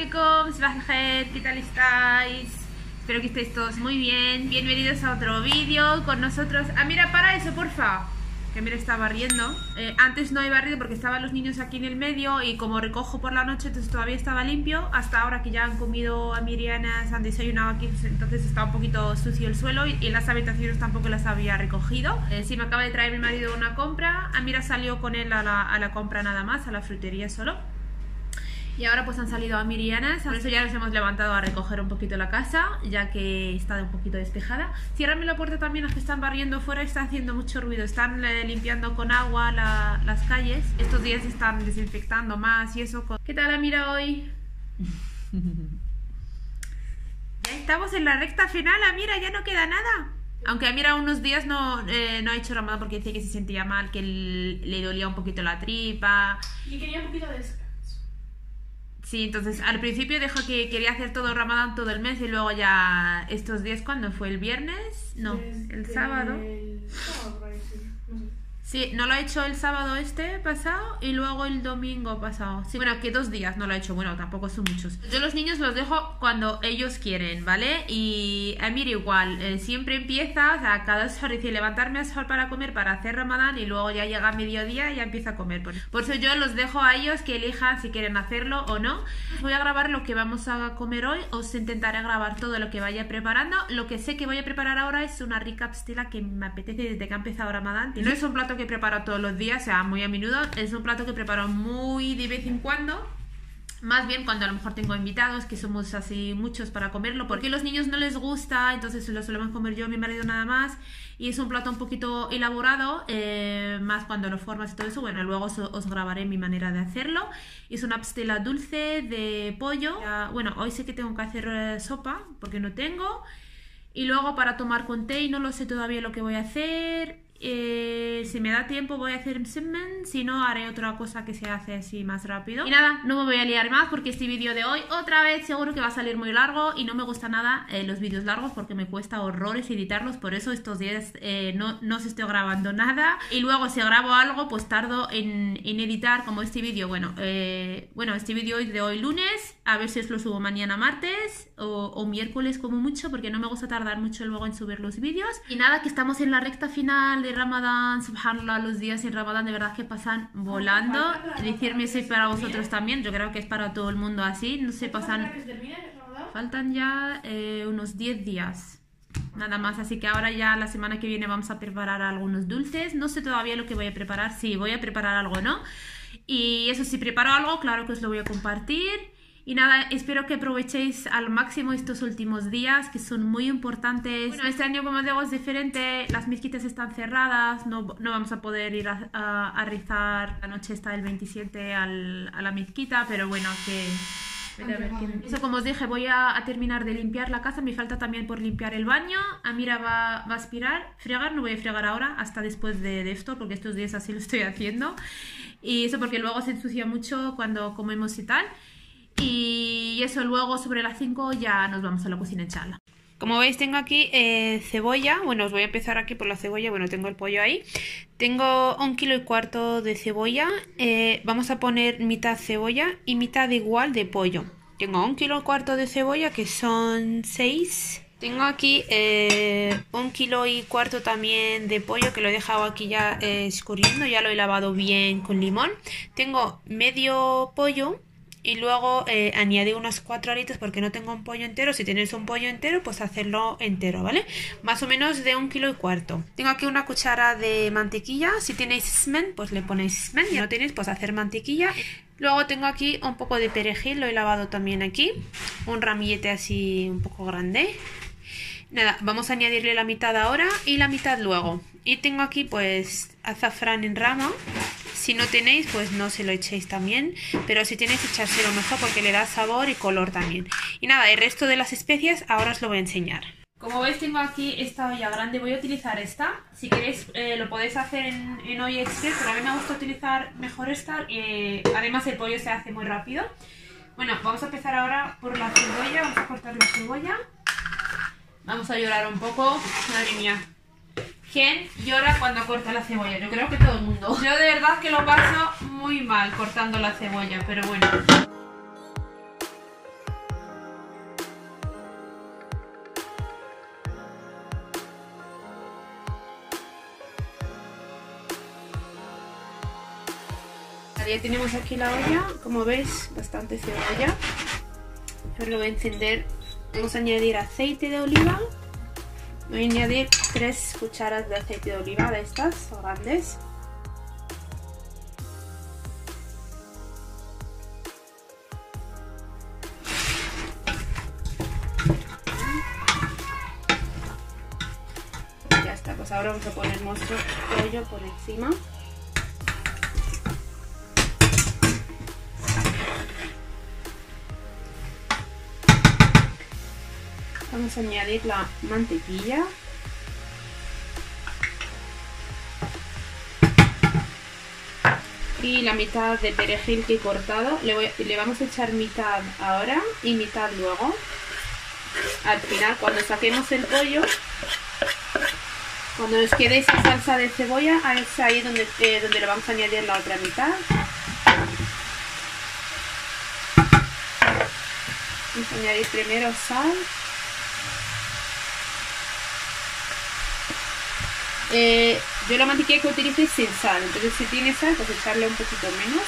alaikum, ¿qué tal estáis? Espero que estéis todos muy bien. Bienvenidos a otro vídeo con nosotros. Ah, mira, para eso, porfa. Que mira, estaba barriendo. Eh, antes no he barrido porque estaban los niños aquí en el medio y como recojo por la noche, entonces todavía estaba limpio. Hasta ahora que ya han comido a Mirianas, han desayunado aquí, pues entonces está un poquito sucio el suelo y, y las habitaciones tampoco las había recogido. Eh, sí, me acaba de traer mi marido una compra. Amira salió con él a la, a la compra nada más, a la frutería solo. Y ahora pues han salido a Mirianas, por eso ya nos hemos levantado a recoger un poquito la casa, ya que está un poquito despejada. Ciérrame la puerta también, las que están barriendo fuera, está haciendo mucho ruido, están eh, limpiando con agua la- las calles. Estos días están desinfectando más y eso. con- ¿Qué tal Amira hoy? Ya estamos en la recta final, Amira, ya no queda nada. Aunque Amira unos días no, eh, no ha hecho ramadán porque dice que se sentía mal, que le dolía un poquito la tripa. Y quería un poquito de. Sí, entonces al principio dijo que quería hacer todo Ramadán todo el mes y luego ya estos días, ¿cuándo fue? ¿El viernes? No, el sábado. El sábado, por ahí, sí. No sé. Sí, no lo ha hecho el sábado este pasado y luego el domingo pasado. Sí, bueno, que dos días no lo ha hecho. Bueno, tampoco son muchos. Yo los niños los dejo cuando ellos quieren, ¿vale? Y mí igual, eh, siempre empieza, o sea, cada hora dice levantarme a sol para comer, para hacer ramadán y luego ya llega mediodía y ya empieza a comer. Por, eso yo los dejo a ellos que elijan si quieren hacerlo o no. Voy a grabar lo que vamos a comer hoy. Os intentaré grabar todo lo que vaya preparando. Lo que sé que voy a preparar ahora es una rica pastela que me apetece desde que ha empezado Ramadán. No es un plato que preparo todos los días, o sea, muy a menudo. Es un plato que preparo muy de vez en cuando. Más bien cuando a lo mejor tengo invitados, que somos así muchos para comerlo, porque a los niños no les gusta, entonces lo solemos comer yo y mi marido nada más. Y es un plato un poquito elaborado, eh, más cuando lo formas y todo eso. Bueno, luego os, grabaré mi manera de hacerlo. Es una pastela dulce de pollo. Bueno, hoy sé que tengo que hacer eh, sopa, porque no tengo. Y luego para tomar con té, y no lo sé todavía lo que voy a hacer. Eh, si me da tiempo voy a hacer semen, si no haré otra cosa que se hace así más rápido. Y nada, no me voy a liar más porque este vídeo de hoy otra vez seguro que va a salir muy largo y no me gusta nada eh, los vídeos largos porque me cuesta horrores editarlos, por eso estos días eh, no, no os estoy grabando nada. Y luego si grabo algo pues tardo en, en editar como este vídeo, bueno, bueno este vídeo es de hoy lunes, a ver si os lo subo mañana martes o, o miércoles como mucho porque no me gusta tardar mucho luego en subir los vídeos y nada que estamos en la recta final de Ramadán, subhanallah los días en Ramadán de verdad que pasan volando, decirme si para vosotros también, yo creo que es para todo el mundo así, no sé, ¿Para pasan... se Ramadán? Faltan ya eh, unos 10 días. Nada más, así que ahora ya la semana que viene vamos a preparar algunos dulces. No sé todavía lo que voy a preparar, si voy a preparar algo o no. Y eso, si preparo algo, claro que os lo voy a compartir. Y nada, espero que aprovechéis al máximo estos últimos días que son muy importantes. Bueno, este año, como os digo, es diferente. Las mezquitas están cerradas, no, no vamos a poder ir a, a- a rezar la noche está el 27 al- a la mezquita, pero bueno, que... Eso como os dije, voy a, a terminar de limpiar la casa, me falta también por limpiar el baño, Amira va, va a aspirar, fregar, no voy a fregar ahora, hasta después de, de esto, porque estos días así lo estoy haciendo, y eso porque luego se ensucia mucho cuando comemos y tal, y eso luego sobre las 5 ya nos vamos a la cocina echarla. Como veis tengo aquí eh, cebolla, bueno os voy a empezar aquí por la cebolla, bueno tengo el pollo ahí, tengo un kilo y cuarto de cebolla, eh, vamos a poner mitad cebolla y mitad igual de pollo. Tengo un kilo y cuarto de cebolla que son 6. Tengo aquí eh, un kilo y cuarto también de pollo que lo he dejado aquí ya escurriendo, ya lo he lavado bien con limón. Tengo medio pollo y luego eh, añadí unas cuatro alitas porque no tengo un pollo entero. Si tenéis un pollo entero, pues hacerlo entero, ¿vale? Más o menos de un kilo y cuarto. Tengo aquí una cuchara de mantequilla. Si tenéis smen, pues le ponéis smen. Si no tenéis, pues hacer mantequilla. Luego tengo aquí un poco de perejil, lo he lavado también aquí. Un ramillete así un poco grande. Nada, vamos a añadirle la mitad ahora y la mitad luego. Y tengo aquí pues azafrán en rama. Si no tenéis, pues no se lo echéis también. Pero si tenéis, echárselo mejor porque le da sabor y color también. Y nada, el resto de las especias ahora os lo voy a enseñar. Como veis tengo aquí esta olla grande, voy a utilizar esta. Si queréis eh, lo podéis hacer en, en olla pero a mí me gusta utilizar mejor esta. eh, además el pollo se hace muy rápido. Bueno, vamos a empezar ahora por la cebolla, vamos a cortar la cebolla. Vamos a llorar un poco. Madre mía. ¿Quién llora cuando corta la cebolla? Yo creo que todo el mundo. Yo de verdad que lo paso muy mal cortando la cebolla, pero bueno. Ya tenemos aquí la olla, como veis, bastante cebolla. Ahora lo voy a encender. Vamos a añadir aceite de oliva. Voy a añadir 3 cucharas de aceite de oliva de estas grandes. Ya está, pues ahora vamos a poner nuestro pollo por encima. Vamos a añadir la mantequilla. Y la mitad de perejil que he cortado. Le, vamos a echar mitad ahora y mitad luego. Al final, cuando saquemos el pollo, cuando nos quede esa salsa de cebolla, es ahí donde, eh, donde le vamos a añadir la otra mitad. Vamos a añadir primero sal. Eh, yo la mantequilla que utilizo es sin sal, entonces si tiene sal, pues echarle un poquito menos.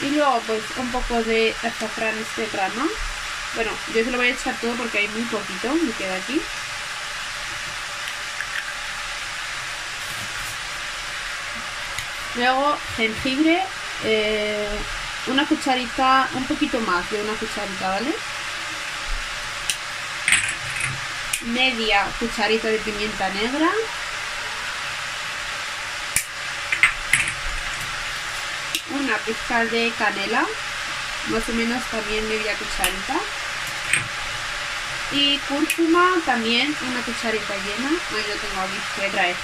Y luego pues un poco de azafrán este rama. Bueno, yo se lo voy a echar todo porque hay muy poquito, me queda aquí. Luego jengibre, eh, una cucharita, un poquito más de una cucharita, ¿vale? Media cucharita de pimienta negra. Una pizca de canela más o menos también media cucharita. Y cúrcuma también una cucharita llena. Ahí lo tengo a traer.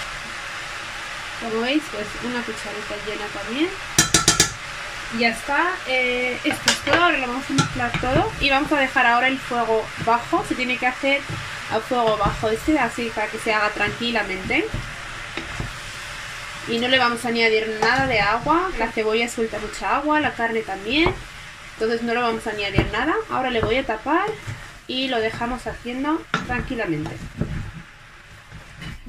Como veis pues una cucharita llena también. Ya está, eh, esto es todo, ahora lo vamos a mezclar todo. Y vamos a dejar ahora el fuego bajo, se tiene que hacer a fuego bajo este, así para que se haga tranquilamente. Y no le vamos a añadir nada de agua, la cebolla suelta mucha agua, la carne también, entonces no le vamos a añadir nada. Ahora le voy a tapar y lo dejamos haciendo tranquilamente.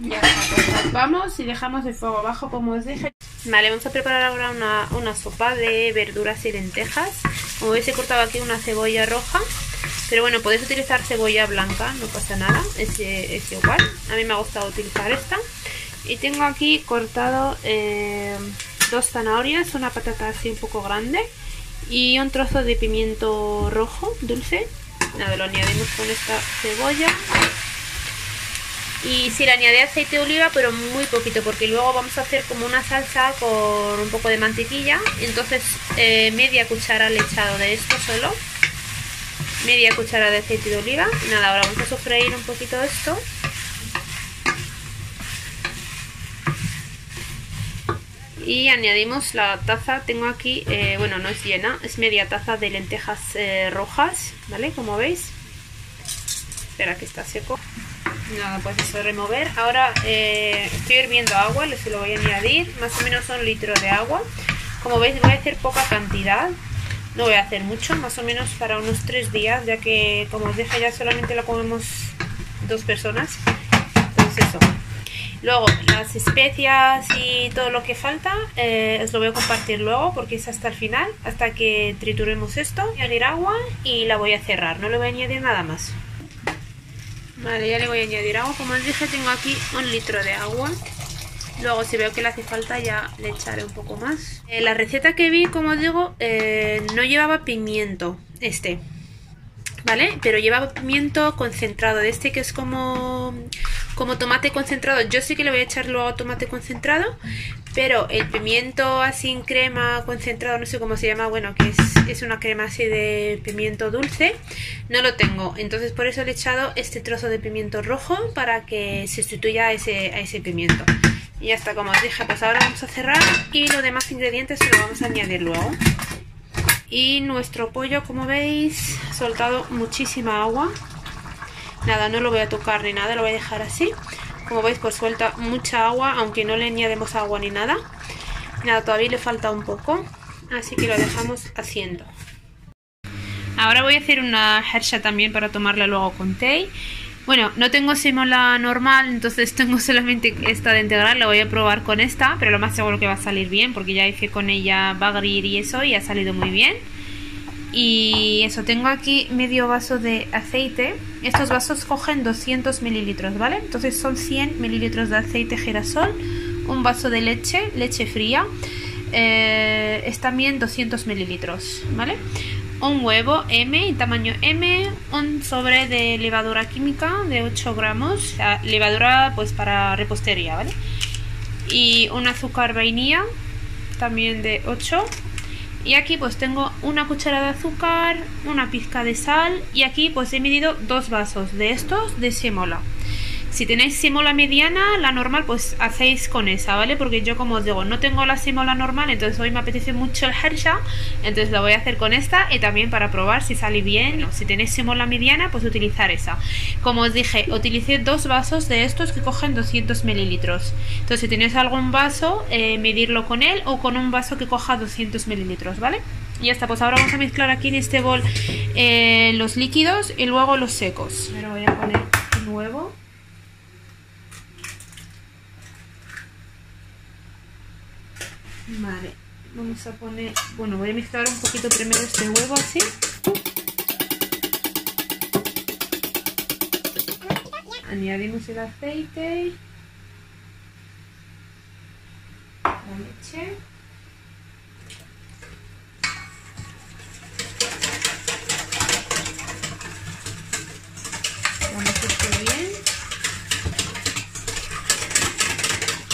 Está, pues y dejamos el fuego bajo como os dije. Vale, vamos a preparar ahora una, una sopa de verduras y lentejas. Como veis he cortado aquí una cebolla roja pero bueno, podéis utilizar cebolla blanca, no pasa nada, es, igual. A mí me ha gustado utilizar esta. Y tengo aquí cortado eh, dos zanahorias, una patata así un poco grande y un trozo de pimiento rojo dulce. Nada, lo añadimos con esta cebolla. Y si le añade aceite de oliva, pero muy poquito, porque luego vamos a hacer como una salsa con un poco de mantequilla. Entonces, eh, media cuchara le echado de esto solo media cuchara de aceite de oliva. Nada, ahora vamos a sofreír un poquito esto. Y añadimos la taza, tengo aquí, eh, bueno, no es llena, es media taza de lentejas eh, rojas, ¿vale? Como veis. Espera que está seco. Nada, pues eso, remover. Ahora eh, estoy hirviendo agua, se lo voy a añadir, más o menos un litro de agua. Como veis voy a hacer poca cantidad, no voy a hacer mucho, más o menos para unos tres días, ya que como os dije ya solamente lo comemos dos personas. Entonces eso. Luego las especias y todo lo que falta eh, os lo voy a compartir luego porque es hasta el final, hasta que trituremos esto. Voy a añadir agua y la voy a cerrar, no le voy a añadir nada más. Vale, ya le voy a añadir agua. Como os dije tengo aquí un litro de agua. Luego si veo que le hace falta ya le echaré un poco más. Eh, la receta que vi, como digo, eh, no llevaba pimiento, este. ¿Vale? Pero llevaba pimiento concentrado, de este que es como, como tomate concentrado. Yo sí que le voy a echar luego tomate concentrado, pero el pimiento así en crema concentrado, no sé cómo se llama, bueno, que es, es una crema así de pimiento dulce, no lo tengo. Entonces por eso le he echado este trozo de pimiento rojo para que sustituya ese, a ese pimiento. Y ya está, como os dije, pues ahora vamos a cerrar y los demás ingredientes se los vamos a añadir luego. Y nuestro pollo, como veis, ha soltado muchísima agua. Nada, no lo voy a tocar ni nada, lo voy a dejar así. Como veis, pues suelta mucha agua, aunque no le añadimos agua ni nada. Nada, todavía le falta un poco, así que lo dejamos haciendo. Ahora voy a hacer una hersha también para tomarla luego con té. Bueno, no tengo semola normal, entonces tengo solamente esta de integral, la voy a probar con esta, pero lo más seguro que va a salir bien, porque ya hice con ella bagrir y eso y ha salido muy bien. Y eso, tengo aquí medio vaso de aceite. Estos vasos cogen 200 mililitros, ¿vale? Entonces son 100 mililitros de aceite girasol, un vaso de leche, leche fría, eh, es también 200 mililitros, ¿vale? Un huevo M, tamaño M, un sobre de levadura química de 8 gramos, levadura pues para repostería, ¿vale? Y un azúcar vainilla, también de 8 y aquí pues tengo una cucharada de azúcar, una pizca de sal y aquí pues he medido dos vasos de estos de semola. Si tenéis semola mediana, la normal, pues hacéis con esa, ¿vale? Porque yo, como os digo, no tengo la semola normal, entonces hoy me apetece mucho el harsha, entonces la voy a hacer con esta y también para probar si sale bien. si tenéis semola mediana, pues utilizar esa. Como os dije, utilicé dos vasos de estos que cogen 200 mililitros. Entonces, si tenéis algún vaso, eh, medirlo con él o con un vaso que coja 200 mililitros, ¿vale? Y ya está, pues ahora vamos a mezclar aquí en este bol eh, los líquidos y luego los secos. Primero voy a poner el huevo. Vale, vamos a poner... Bueno, voy a mezclar un poquito primero este huevo así. Añadimos el aceite. La leche.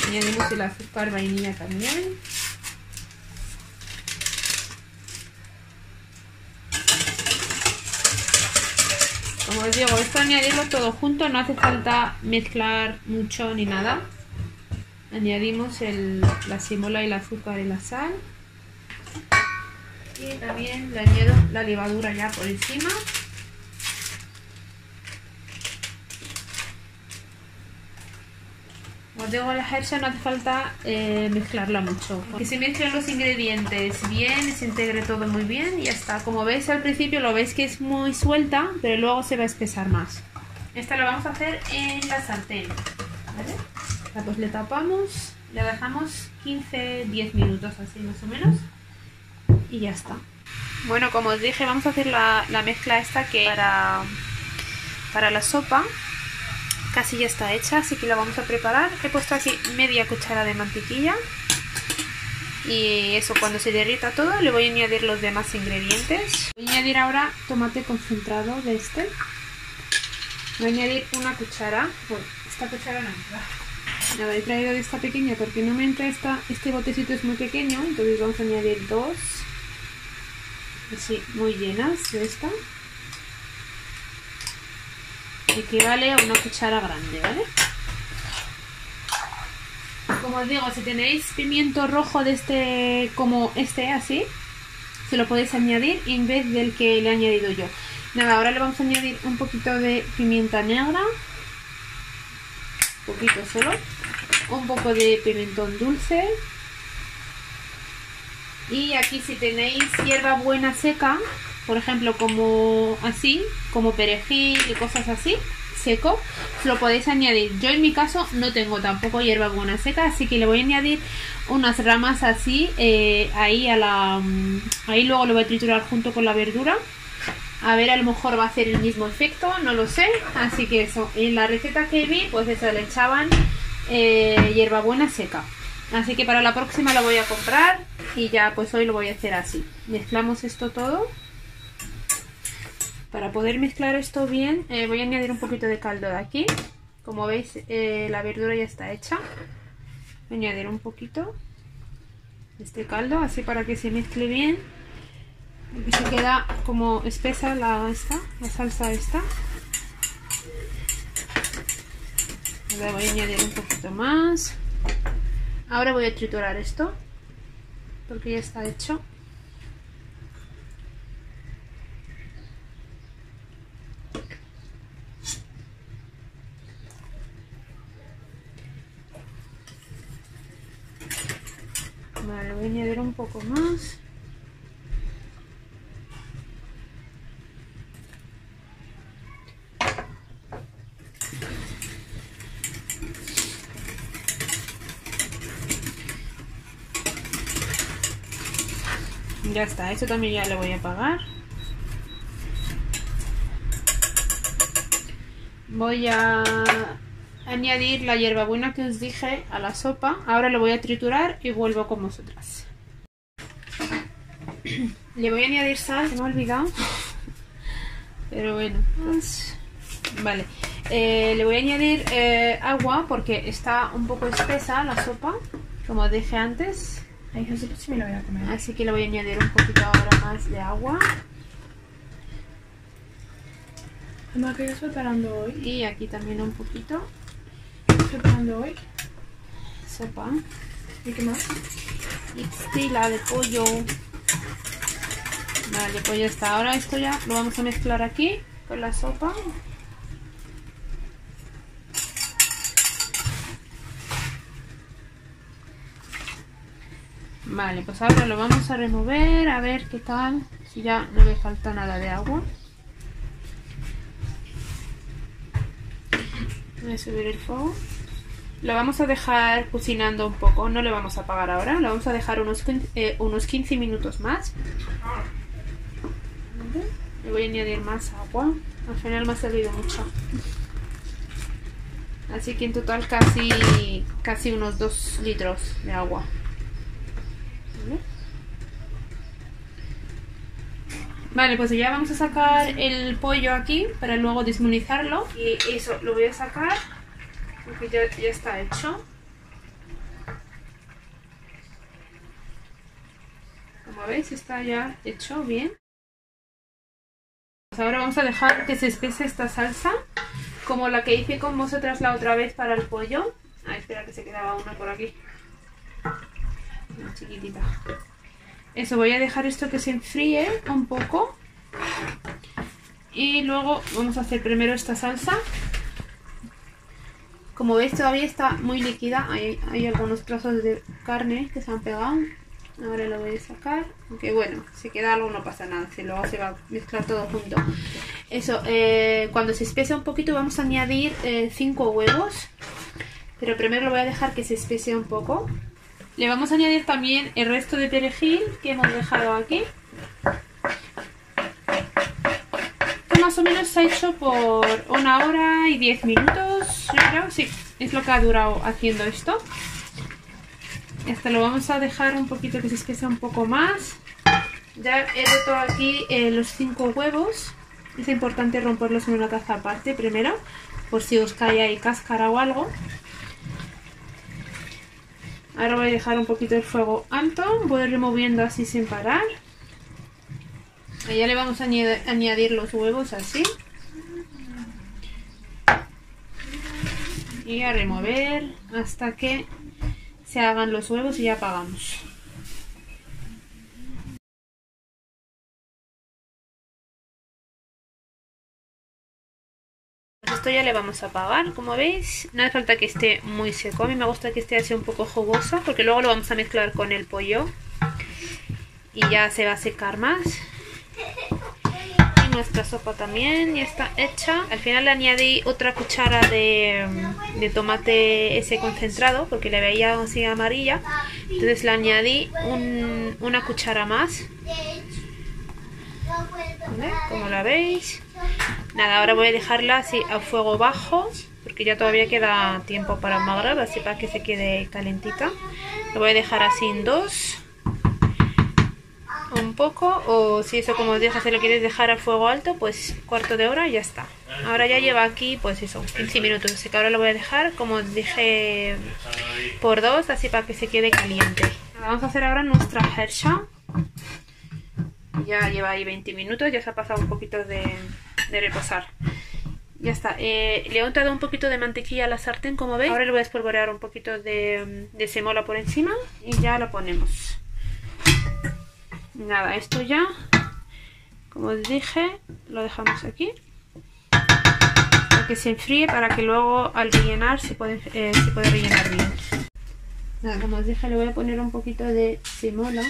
Añadimos el azúcar vainilla también. Como os digo, esto añadirlo todo junto, no hace falta mezclar mucho ni nada. Añadimos la simola y el azúcar y la sal. Y también le añado la levadura ya por encima. Digo, la hercha no hace falta eh, mezclarla mucho. Que se mezclen los ingredientes bien, se integre todo muy bien y ya está. Como veis al principio lo veis que es muy suelta, pero luego se va a espesar más. Esta la vamos a hacer en la sartén. pues le tapamos, le dejamos 15-10 minutos así más o menos y ya está. Bueno, como os dije, vamos a hacer la, mezcla esta que para, para la sopa casi ya está hecha, así que la vamos a preparar. He puesto aquí media cuchara de mantequilla. Y eso, cuando se derrita todo, le voy a añadir los demás ingredientes. Voy a añadir ahora tomate concentrado de este. Voy a añadir una cuchara. Bueno, esta cuchara no. Nada, he traído de esta pequeña porque no me entra esta, este botecito es muy pequeño. Entonces vamos a añadir dos. Así, muy llenas de esta equivale a una cuchara grande, ¿vale? Como os digo, si tenéis pimiento rojo de este, como este, así, se lo podéis añadir en vez del que le he añadido yo. Nada, ahora le vamos a añadir un poquito de pimienta negra, un poquito solo, un poco de pimentón dulce, y aquí si tenéis hierba buena seca, por ejemplo, como así, como perejil y cosas así, seco, lo podéis añadir. Yo en mi caso no tengo tampoco hierba buena seca, así que le voy a añadir unas ramas así, eh, ahí a la... Mm, ahí luego lo voy a triturar junto con la verdura. A ver, a lo mejor va a hacer el mismo efecto, no lo sé. Así que eso, en la receta que vi, pues eso, le echaban eh, hierbabuena seca. Así que para la próxima lo voy a comprar y ya pues hoy lo voy a hacer así. Mezclamos esto todo. Para poder mezclar esto bien eh, voy a añadir un poquito de caldo de aquí. Como veis eh, la verdura ya está hecha. Voy a añadir un poquito de este caldo así para que se mezcle bien. Y se queda como espesa la, esta, la salsa esta. Ahora voy a añadir un poquito más. Ahora voy a triturar esto porque ya está hecho. Vale, voy a añadir un poco más. Ya está, esto también ya lo voy a apagar. Voy a añadir la hierbabuena que os dije a la sopa. Ahora lo voy a triturar y vuelvo con vosotras. Le voy a añadir sal, se me ha olvidado. Pero bueno, pues... Vale. Eh, le voy a añadir eh, agua porque está un poco espesa la sopa, como dije antes. Ay, no sé si me lo voy a comer. Así que le voy a añadir un poquito ahora más de agua. Mamá, ¿qué estás preparando hoy? Y aquí también un poquito. ¿Qué estás preparando hoy? Sopa. ¿Y qué más? Ixtila de pollo. Vale, pues ya está. Ahora esto ya lo vamos a mezclar aquí con la sopa. Vale, pues ahora lo vamos a remover a ver qué tal. Si ya no le falta nada de agua. Voy a subir el fuego. Lo vamos a dejar cocinando un poco, no le vamos a apagar ahora, lo vamos a dejar unos, 15, eh, unos 15 minutos más. Le voy a añadir más agua, al final me ha salido mucho. Así que en total casi, casi unos 2 litros de agua. ¿Vale? Pues ya vamos a sacar el pollo aquí para luego desmenuzarlo. Y eso lo voy a sacar porque ya, ya está hecho. Como veis está ya hecho bien. Pues ahora vamos a dejar que se espese esta salsa como la que hice con vosotras la otra vez para el pollo. Ah, espera que se quedaba una por aquí. Una chiquitita. Eso, voy a dejar esto que se enfríe un poco. Y luego vamos a hacer primero esta salsa. Como veis todavía está muy líquida. Hay, hay algunos trozos de carne que se han pegado. Ahora lo voy a sacar. Aunque bueno, si queda algo no pasa nada. Si luego se va a mezclar todo junto. Eso, eh, cuando se espese un poquito vamos a añadir 5 eh, huevos. Pero primero lo voy a dejar que se espese un poco. Le vamos a añadir también el resto de perejil que hemos dejado aquí. Más o menos se ha hecho por una hora y 10 minutos, yo creo. Sí, es lo que ha durado haciendo esto. Esto lo vamos a dejar un poquito que se espese un poco más. Ya he roto aquí eh, los 5 huevos. Es importante romperlos en una taza aparte primero, por si os cae ahí cáscara o algo. Ahora voy a dejar un poquito el fuego alto, voy removiendo así sin parar. Ya le vamos a añadir los huevos así. Y a remover hasta que se hagan los huevos y ya apagamos. Esto ya le vamos a apagar, como veis. No hace falta que esté muy seco. A mí me gusta que esté así un poco jugoso, porque luego lo vamos a mezclar con el pollo. Y ya se va a secar más. Y nuestra sopa también ya está hecha. Al final le añadí otra cuchara de, de tomate ese concentrado, porque le veía así amarilla. Entonces le añadí un, una cuchara más. Como la veis. Nada, ahora voy a dejarla así a fuego bajo, porque ya todavía queda tiempo para magrar, así para que se quede calentita. Lo voy a dejar así en dos, un poco, o si eso como os dije, si lo quieres dejar a fuego alto, pues cuarto de hora y ya está. Ahora ya lleva aquí, pues eso, 15 minutos, así que ahora lo voy a dejar, como os dije, por dos, así para que se quede caliente. Vamos a hacer ahora nuestra hersha. Ya lleva ahí 20 minutos, ya se ha pasado un poquito de, de reposar. Ya está. Eh, le he untado un poquito de mantequilla a la sartén, como veis. Ahora le voy a espolvorear un poquito de, de semola por encima y ya lo ponemos. Nada, esto ya, como os dije, lo dejamos aquí. Para que se enfríe, para que luego al rellenar se puede, eh, se puede rellenar bien. Nada, como os dije, le voy a poner un poquito de semola.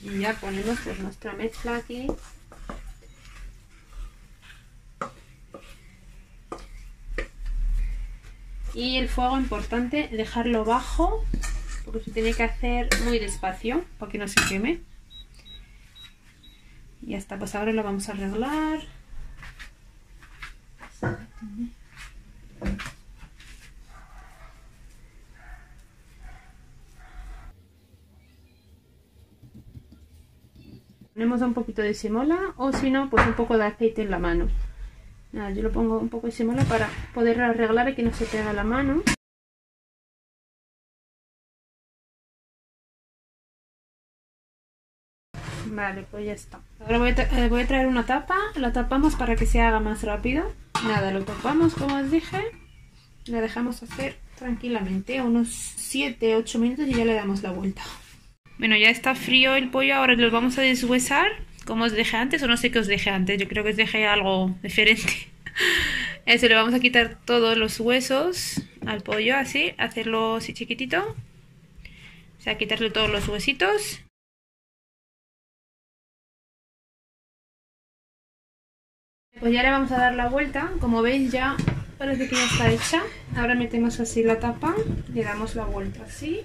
Y ya ponemos pues nuestra mezcla aquí. Y el fuego importante, dejarlo bajo, porque se tiene que hacer muy despacio para que no se queme. Y ya está, pues ahora lo vamos a arreglar. Ponemos un poquito de semola o si no, pues un poco de aceite en la mano. Nada, yo lo pongo un poco semola para poder arreglar y que no se pega la mano. Vale, pues ya está. Ahora voy a, eh, voy a, traer una tapa, la tapamos para que se haga más rápido. Nada, lo tapamos como os dije. Le dejamos hacer tranquilamente unos 7-8 minutos y ya le damos la vuelta. Bueno, ya está frío el pollo, ahora lo vamos a deshuesar, como os dejé antes, o no sé qué os dejé antes, yo creo que os dejé algo diferente. Eso, le vamos a quitar todos los huesos al pollo, así, hacerlo así chiquitito. O sea, quitarle todos los huesitos. Pues ya le vamos a dar la vuelta, como veis ya parece que ya está hecha. Ahora metemos así la tapa, le damos la vuelta así.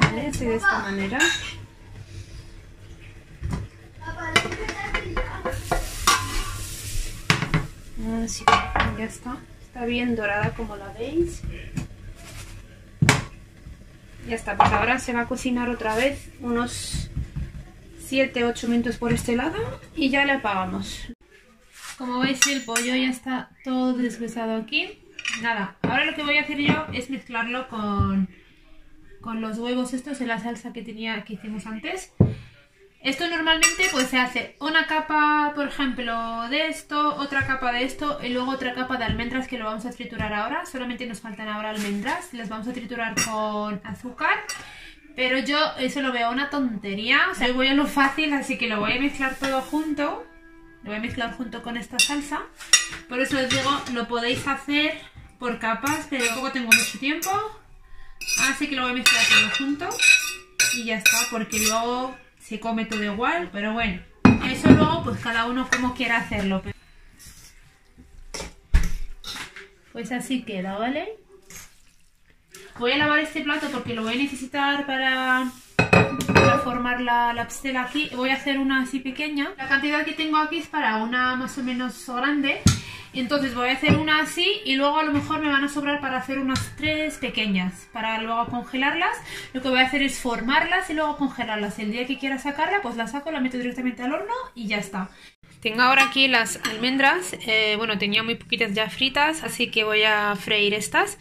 Vale, así de esta manera. Así, ya está. Está bien dorada como la veis. Ya está, pues ahora se va a cocinar otra vez unos 7-8 minutos por este lado y ya le apagamos. Como veis el pollo ya está todo deshuesado aquí. Nada, ahora lo que voy a hacer yo es mezclarlo con, con los huevos estos en la salsa que tenía que hicimos antes. Esto normalmente pues se hace una capa, por ejemplo, de esto, otra capa de esto y luego otra capa de almendras que lo vamos a triturar ahora. Solamente nos faltan ahora almendras, las vamos a triturar con azúcar. Pero yo eso lo veo una tontería, o sea, voy a lo fácil, así que lo voy a mezclar todo junto. Lo voy a mezclar junto con esta salsa. Por eso os digo, lo podéis hacer por capas, pero tampoco tengo mucho tiempo. Así que lo voy a mezclar todo junto. Y ya está, porque luego se come todo igual, pero bueno. Eso luego, pues cada uno como quiera hacerlo. Pues así queda, ¿vale? Voy a lavar este plato porque lo voy a necesitar para, para formar la, la aquí. Voy a hacer una así pequeña. La cantidad que tengo aquí es para una más o menos grande. Entonces voy a hacer una así y luego a lo mejor me van a sobrar para hacer unas tres pequeñas para luego congelarlas. Lo que voy a hacer es formarlas y luego congelarlas. El día que quiera sacarla pues la saco, la meto directamente al horno y ya está. Tengo ahora aquí las almendras, eh, bueno tenía muy poquitas ya fritas, así que voy a freír estas.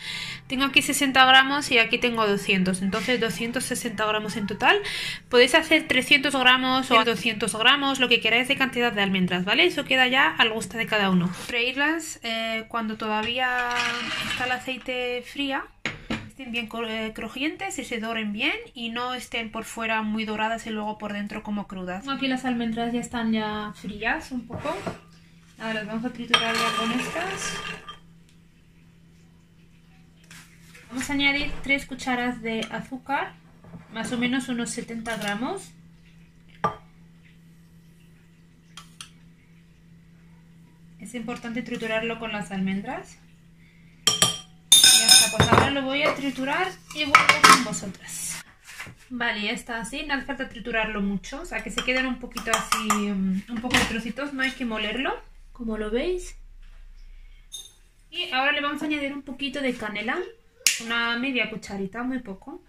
Tengo aquí 60 gramos y aquí tengo 200, entonces 260 gramos en total. Podéis hacer 300 gramos o 200 gramos, lo que queráis de cantidad de almendras, ¿vale? Eso queda ya al gusto de cada uno. Freírlas eh, cuando todavía está el aceite fría estén bien crujientes y se doren bien y no estén por fuera muy doradas y luego por dentro como crudas. Aquí las almendras ya están ya frías un poco. Ahora las vamos a triturar ya con estas. Vamos a añadir 3 cucharas de azúcar, más o menos unos 70 gramos. Es importante triturarlo con las almendras pues ahora lo voy a triturar y vuelvo con vosotras. Vale, ya está así, no hace falta triturarlo mucho, o sea que se queden un poquito así, um, un poco de trocitos, no hay que molerlo, como lo veis. Y ahora le vamos a añadir un poquito de canela, una media cucharita, muy poco.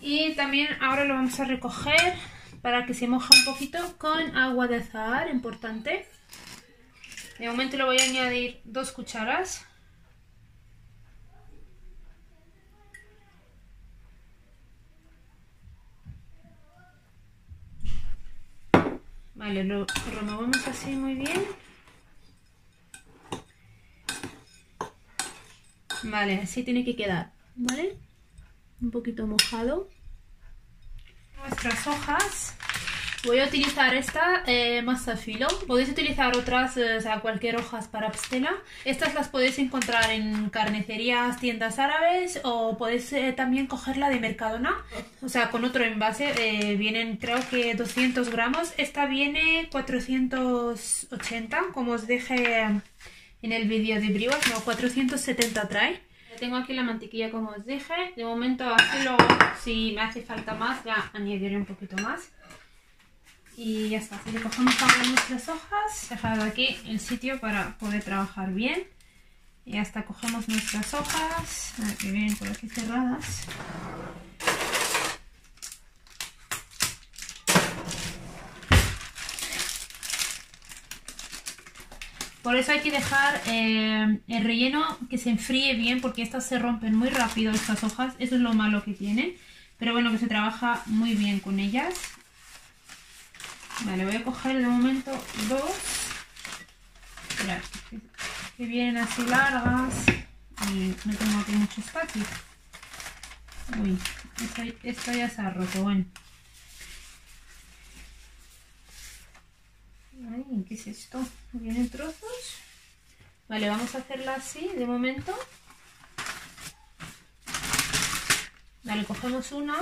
Y también ahora lo vamos a recoger para que se moje un poquito con agua de azahar, importante. De momento le voy a añadir dos cucharas. Vale, lo removemos así muy bien. Vale, así tiene que quedar, ¿vale? Un poquito mojado. Nuestras hojas Voy a utilizar esta eh, masa filo. Podéis utilizar otras, eh, o sea, cualquier hojas para pastela. Estas las podéis encontrar en carnicerías, tiendas árabes o podéis eh, también cogerla de Mercadona. O sea, con otro envase. Eh, vienen creo que 200 gramos. Esta viene 480, como os dije en el vídeo de brioas. No, 470 trae. Tengo aquí la mantequilla como os dije. De momento así luego, si me hace falta más, ya añadiré un poquito más. Y ya está, cogemos ahora nuestras hojas, dejar aquí el sitio para poder trabajar bien. Y hasta cogemos nuestras hojas, a ver, que vienen por aquí cerradas. Por eso hay que dejar eh, el relleno que se enfríe bien porque estas se rompen muy rápido estas hojas. Eso es lo malo que tienen. Pero bueno, que se trabaja muy bien con ellas. Vale, voy a coger de momento dos. Que, vienen así largas. Y no tengo aquí mucho espacio. Uy, esto, esto ya se ha roto, bueno. ¿qué es esto? ¿Vienen trozos? Vale, vamos a hacerla así de momento. Vale, cogemos una.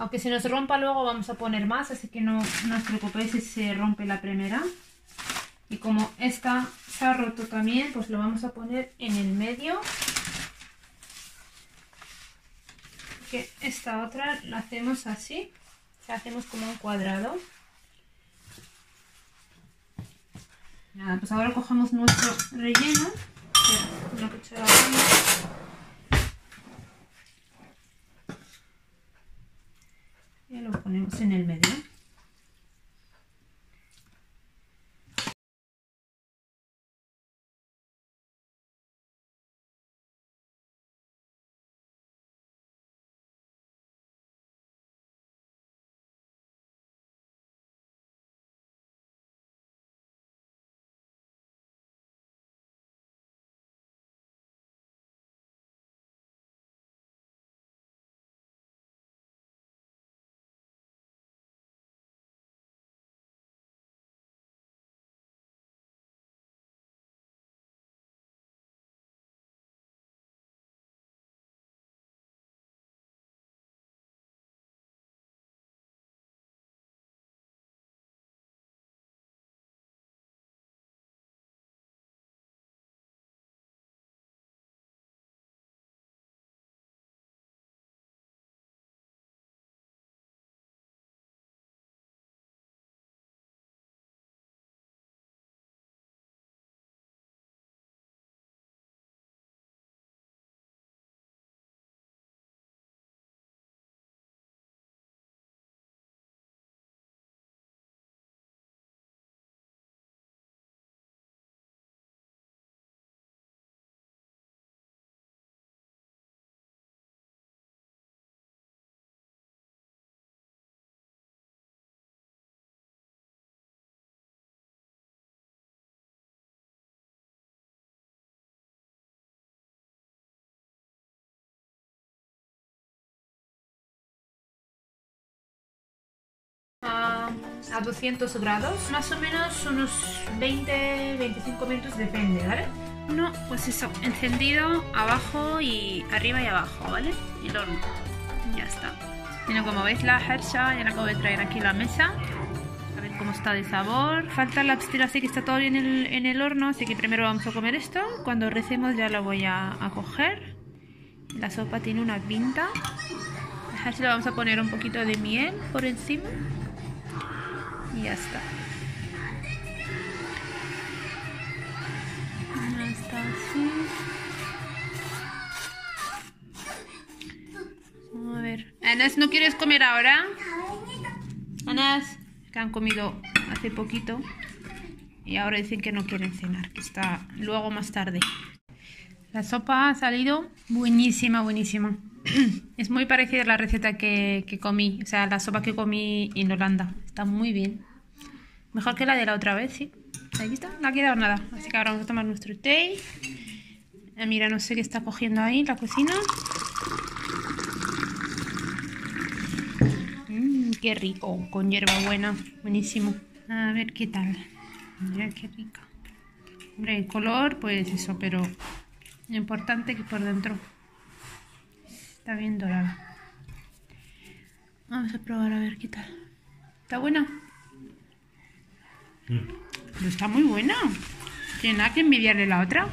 Aunque se nos rompa luego vamos a poner más, así que no, no os preocupéis si se rompe la primera. Y como esta se ha roto también, pues lo vamos a poner en el medio. Que esta otra la hacemos así. O hacemos como un cuadrado. Nada, pues ahora cogemos nuestro relleno. Una cuchara y lo ponemos en el medio. A, a 200 grados, más o menos unos 20-25 minutos, depende, ¿vale? No, pues eso, encendido abajo y arriba y abajo, ¿vale? El horno, ya está. Bueno, como veis la hersha ya la acabo de traer aquí la mesa. A ver cómo está de sabor. Falta la pastilla así que está todo en el, en el horno, así que primero vamos a comer esto. Cuando recemos ya la voy a, coger. La sopa tiene una pinta. A hersha le vamos a poner un poquito de miel por encima y ya está. Ya está así. A ver. Anas, ¿no quieres comer ahora? Anas, que han comido hace poquito y ahora dicen que no quieren cenar, que está luego más tarde. La sopa ha salido buenísima, buenísima. Es muy parecida a la receta que, que, comí, o sea, la sopa que comí en Holanda. Muy bien. Mejor que la de la otra vez, sí. Ahí está, no ha quedado nada. Así que ahora vamos a tomar nuestro té. Eh, mira, no sé qué está cogiendo ahí la cocina. qué rico, con hierbabuena, buenísimo. A ver qué tal. Mira qué rica. Hombre, el color, pues eso, pero lo importante que por dentro está bien dorada. Vamos a probar a ver qué tal. ¿Está buena? Pero está muy buena. Tiene nada que envidiarle la otra.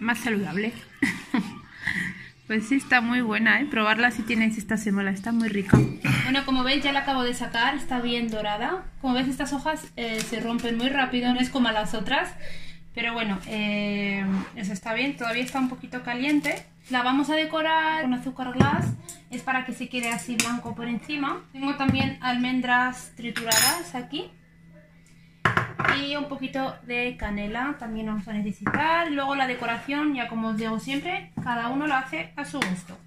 Más saludable. pues sí, está muy buena, ¿eh? Probarla si tenéis esta semana, está muy rica. Bueno, como veis ya la acabo de sacar, está bien dorada. Como veis estas hojas eh, se rompen muy rápido, no es como las otras. Pero bueno, eh, eso está bien, todavía está un poquito caliente. La vamos a decorar con azúcar glass, es para que se quede así blanco por encima. Tengo también almendras trituradas aquí. Y un poquito de canela también vamos a necesitar. Luego la decoración, ya como os digo siempre, cada uno lo hace a su gusto.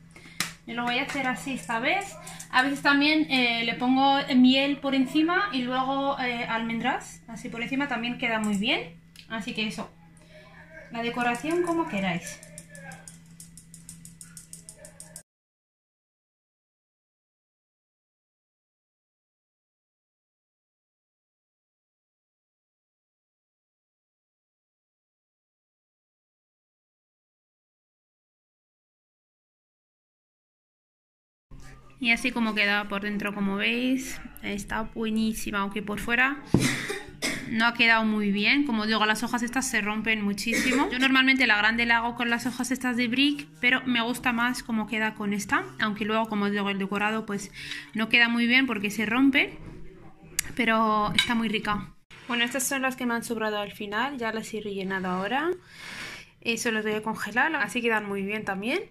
Yo lo voy a hacer así esta vez. A veces también eh, le pongo miel por encima y luego eh, almendras, así por encima también queda muy bien. Así que eso, la decoración como queráis. Y así como queda por dentro, como veis, está buenísima, aunque por fuera no ha quedado muy bien. Como digo, las hojas estas se rompen muchísimo. Yo normalmente la grande la hago con las hojas estas de brick, pero me gusta más como queda con esta. Aunque luego, como digo, el decorado pues no queda muy bien porque se rompe, pero está muy rica. Bueno, estas son las que me han sobrado al final, ya las he rellenado ahora. Eso los voy a congelar, así quedan muy bien también.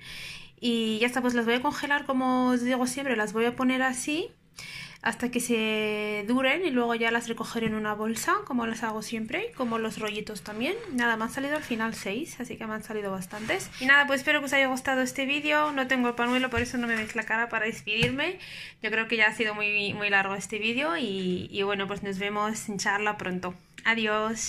Y ya está, pues las voy a congelar como os digo siempre, las voy a poner así hasta que se duren y luego ya las recogeré en una bolsa como las hago siempre, como los rollitos también. Nada, me han salido al final 6, así que me han salido bastantes. Y nada, pues espero que os haya gustado este vídeo. No tengo el panuelo, por eso no me veis la cara para despedirme. Yo creo que ya ha sido muy, muy largo este vídeo y, y bueno, pues nos vemos en charla pronto. Adiós.